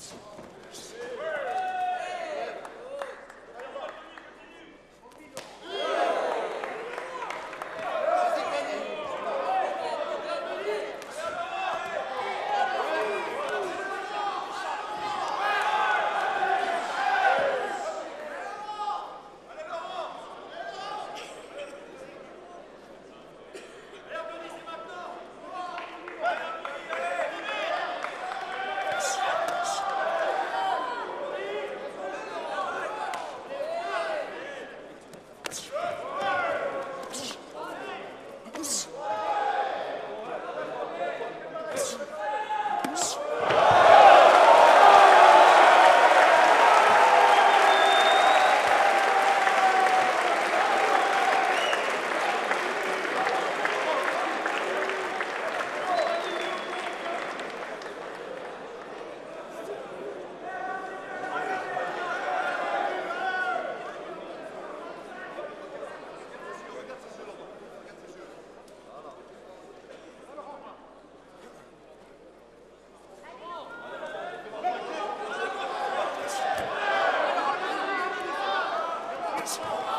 Thanks. Yes. Giants.